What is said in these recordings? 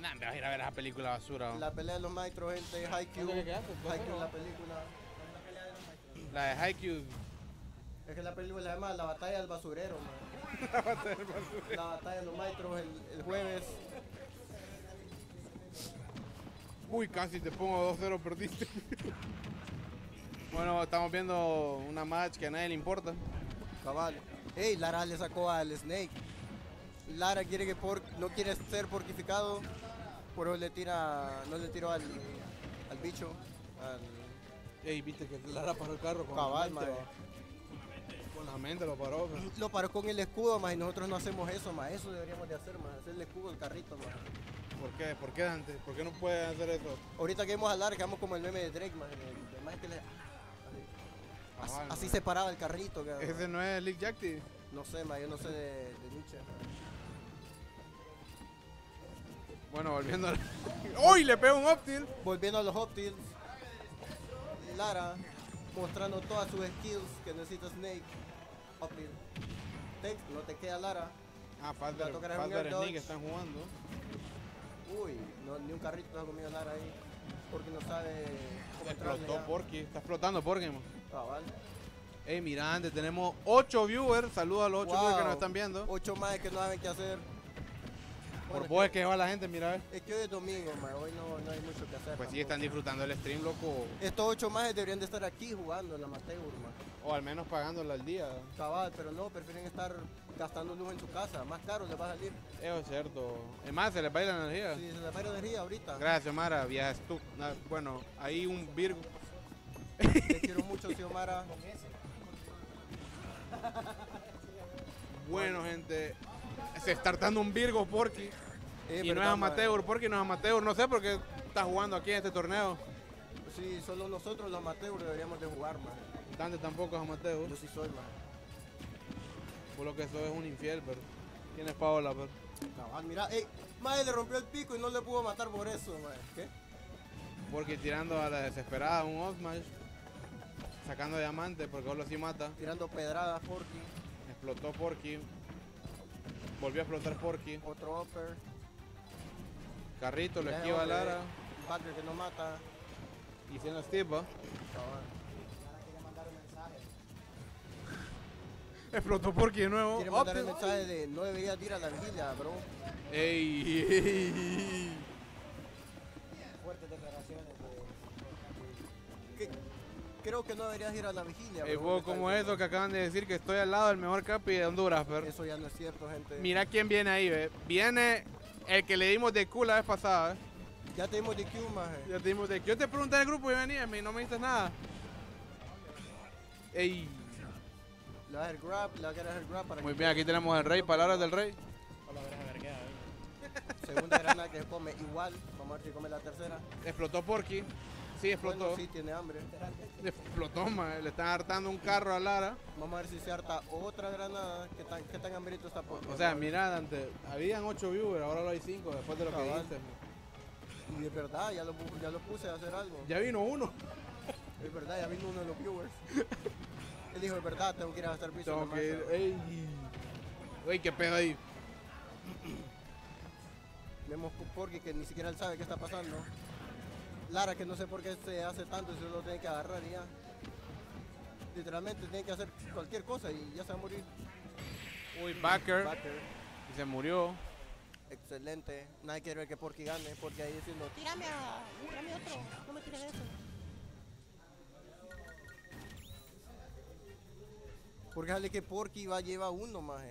Nah, me vas a ir a ver esa película basura. La pelea de los maestros, gente, Haikyuu. Haikyuu, la película. La de Haikyuu. Es que la película se llama La batalla del basurero, man. La batalla de los maestros el, el jueves. Uy, casi te pongo 2-0, perdiste. bueno, estamos viendo una match que a nadie le importa. Cabal. Ey, Lara le sacó al Snake. Lara quiere que por, no quiere ser porquificado, por eso le tira, no le tiró al, al bicho, al Ey, viste que Lara paró el carro con cabal, la mente. Con la mente lo paró. Lo paró con el escudo, más y nosotros no hacemos eso, más eso deberíamos de hacer, más hacer el escudo del carrito, más. ¿Por qué? ¿Por qué Dante? ¿Por qué no puede hacer eso? Ahorita que vamos a Lara, quedamos como el meme de Drake, más, el, el más que le- así, Cabal, así mae. se paraba el carrito. Ese no es Lick Jacty. No sé, más yo no sé de, de Nietzsche. Bueno, volviendo a... ¡Uy! Le pegó un Optil. Volviendo a los Optils, Lara mostrando todas sus skills que necesita Snake. Optil. Tex, no te queda Lara. Ah, Father, Father Dodge. están jugando. Uy, no, ni un carrito ha comido Lara ahí. Porque no sabe cómo Explotó. Porky. Está explotando Porky, man. Cabal. Ey, mira, antes tenemos 8 viewers. Saludos a los 8 viewers que nos están viendo. Ocho más que no saben qué hacer. Por vos es que va la gente, mira. eh. Es que hoy es domingo, man. Hoy no, no hay mucho que hacer. Pues sí, están disfrutando el stream, loco. Estos ocho más deberían de estar aquí jugando en la amateur, man. O al menos pagándola al día. Cabal, pero no, prefieren estar gastando luz en su casa. Más caro les va a salir. Eso es cierto. Es más, se les va a ir la energía. Si se les va a ir energía ahorita. Gracias, Mara. Vieja estu- na- Bueno, ahí un Virgo. Te quiero mucho, Xiomara. Bueno, gente. Se está hartando un Virgo Porky. Eh, y no es amateur. Porky no es amateur. No sé por qué está jugando aquí en este torneo. Sí, solo nosotros los amateurs deberíamos de jugar, man. Dante tampoco es amateur. Yo sí soy, man. Por lo que soy es un infiel, pero. ¿Quién es Paola, pero? Cabal, mira, ey, madre le rompió el pico y no le pudo matar por eso, man. ¿Qué? Porky tirando a la desesperada un off smash. Sacando diamante porque solo así mata. Tirando pedradas, Porky. Explotó Porky. Volvió a explotar Porky. Otro upper. Carrito lo esquiva Lara. Backer que no mata. Y siendo Steve, ¿va? Explotó Porky de nuevo. Quiere mandar el mensaje de no deberías ir a la vigilia, bro. Ey, ey. Fuertes declaraciones de... creo que no deberías ir a la vigilia, Ey, bro. juego como eso que acaban de decir que estoy al lado del mejor capi de Honduras, pero Eso ya no es cierto, gente. mira quién viene ahí, ve. Viene el que le dimos de Q la vez pasada, ¿eh? Ya te dimos DQ, maje. Ya te dimos de Q. Yo te pregunté en el grupo y venía y no me dices nada. Ey, Le vas a hacer grab, le vas a hacer grab para muy que bien, aquí tenemos al rey, palabras del rey. Verás vergueada, ¿eh? segunda granada que se come igual. Vamos a ver si come la tercera. Explotó Porky. Sí, explotó. Bueno, sí, tiene hambre. Explotó, man. Le están hartando un carro a Lara. Vamos a ver si se harta otra granada. ¿Qué tan, qué tan hambrito está por O sea, mira, Dante, habían 8 viewers, ahora lo hay 5 después de lo que dijiste. man. Y es verdad, ya lo, ya lo puse a hacer algo. Ya vino uno. Es verdad, ya vino uno de los viewers. Él dijo, es verdad, tengo que ir a gastar piso. Tengo que ir. marcha". Ey. Ey, qué pedo ahí. Vemos Porky que ni siquiera él sabe qué está pasando. Lara que no sé por qué se hace tanto se lo tiene que agarrar y ya. Literalmente tiene que hacer cualquier cosa y ya se va a morir. Uy, backer. Backer, Y se murió. excelente. Nadie quiere ver que Porky gane, porque ahí diciendo, tírame a, tírame otro, no me tires eso. Porque sale que Porky va lleva uno más.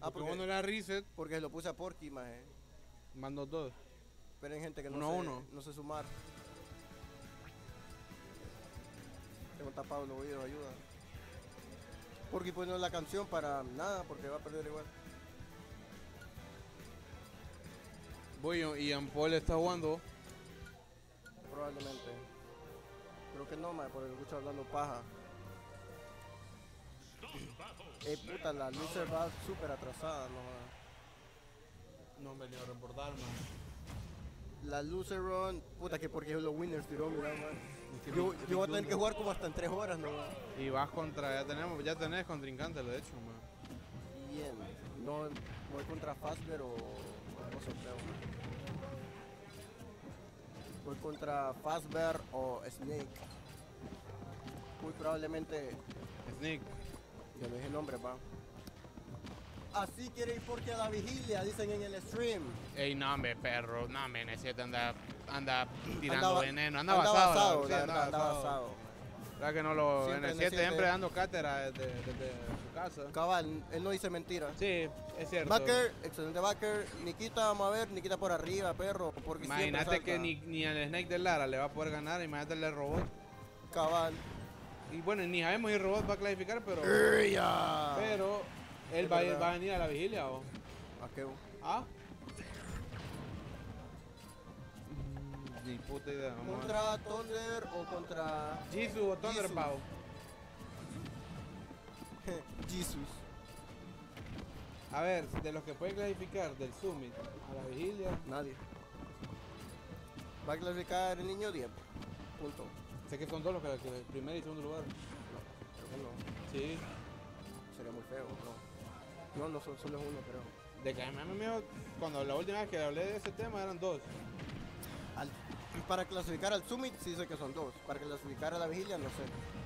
Ah, porque uno porque, era reset, porque lo puse a Porky más. mando dos. Esperen gente que no Uno a sé, uno. no sé sumar. Tengo tapado los oídos, ayuda. Porky poniendo la canción para nada, porque va a perder igual. Voy y Ian Paul está jugando. Probablemente. Creo que no, mae, porque escucho hablando paja. Eh, puta, la loser va súper atrasada, no. No me dio a reportar, man. La loser run, puta que porque los winners tiró, mira. Yo, yo voy a tener que jugar como hasta en 3 horas, no. Y vas contra, ya tenemos, ya tenés contrincante, de hecho, man. Bien. No voy contra Fazbear o o sorteo. mae. contra Fazbear o Snake. Muy probablemente, Sneak. ya no dije nombre, pa. Así quiere ir porque a la vigilia, dicen en el stream. Ey, no, hombre, perro. No, hombre, N7 anda, anda tirando Anda- veneno. Anda, anda basado. la anda verdad, anda basado. basado. ¿Verdad que no lo... Siempre N7 N7. siempre dando cátedra desde, desde su casa. Cabal, él no dice mentira. Sí, es cierto. Backer, excelente Backer. Nikita, vamos a ver, Nikita por arriba, perro. Porque Imagínate que ni, ni el Snake de Lara le va a poder ganar. Imagínate el robot. Cabal. Y bueno, ni sabemos si el robot va a clasificar, pero... ¡Ella! Pero él va a, va venir a la vigilia, ¿o? ¿A qué? ¿Ah? Mm, Ni puta idea. Vamos a ver. ¿Contra Thunder o contra Jisoo o Thunderbolt. Jesus? A ver, de los que puede clasificar del Summit a la vigilia, Nadie. Va a clasificar el niño 10. Punto. sé que son dos los que, que primer y segundo lugar. Creo que no. Sí. Sería muy feo. No, no, no solo es uno, creo. De que a mí me cuando la última vez que hablé de ese tema eran dos. Al- para clasificar al Summit sí sé que son dos. Para clasificar a la vigilia no sé.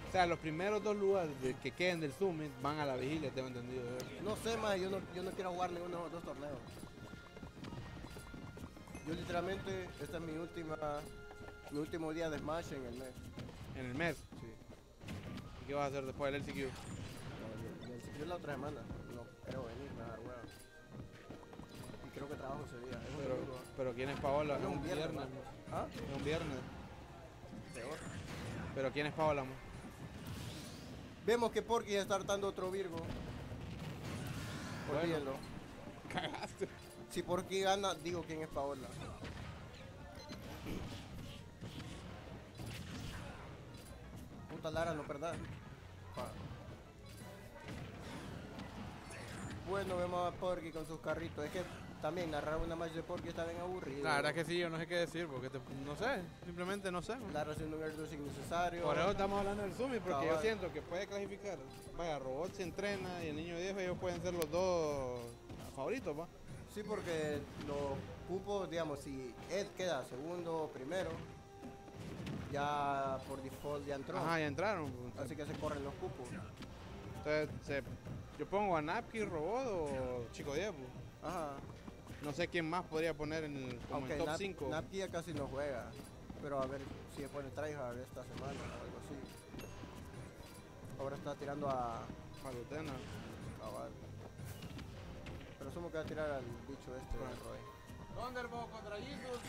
O sea, los primeros dos lugares que queden del Summit van a la vigilia, tengo entendido. No sé más, yo no, yo no quiero jugar ninguno de los dos torneos. Yo literalmente, esta es mi última, mi último día de Smash en el mes. En el mes. Sí. ¿Y qué vas a hacer después del LCQ? No, y el sitio es la otra semana. No creo venir, me va a dar hueva. Y creo que trabajo ese día. Es Pero, pero ¿quién es Paola? Es un viernes. ¿Ah? Es un viernes. Peor. Pero ¿quién es Paola? mo? Vemos que Porky está hartando otro Virgo. Bueno. Olvídenlo. Cagaste. Si Porky gana, digo quién es Paola. Puta Lara, no perdás. Bueno, vemos a Porky con sus carritos. Es que también narrar una match de Porky está bien aburrido. La verdad que sí, yo no sé qué decir, porque te- no sé, simplemente no sé. Lara haciendo un airdrop innecesario. Por eso estamos hablando del Summit, porque yo siento que puede clasificar. Vaya, Robot se entrena y el niño 10, ellos pueden ser los dos favoritos, ¿va? Sí, porque los cupos, digamos, si Ed queda segundo o primero, ya por default ya entró. Ajá, ya entraron. pues, Así que se corren los cupos. Entonces, se- yo pongo a Napki, Robot o Chico 10. pues. Ajá. No sé quién más podría poner en el, como top Nap- 5. Napki ya casi no juega. Pero a ver si se pone tryhard esta semana o algo así. Ahora está tirando a. A Val. Pero asumo que va a tirar al bicho este de Roy. Thunderbolt contra Jesus.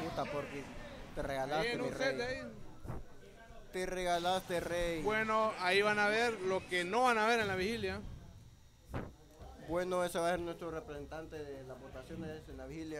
Puta, porque te Ahí regalaste, mi un set de rey. ahí. Te regalaste, rey. Bueno, ahí van a ver lo que no van a ver en la vigilia. Bueno, ese va a ser nuestro representante de las votaciones en la vigilia.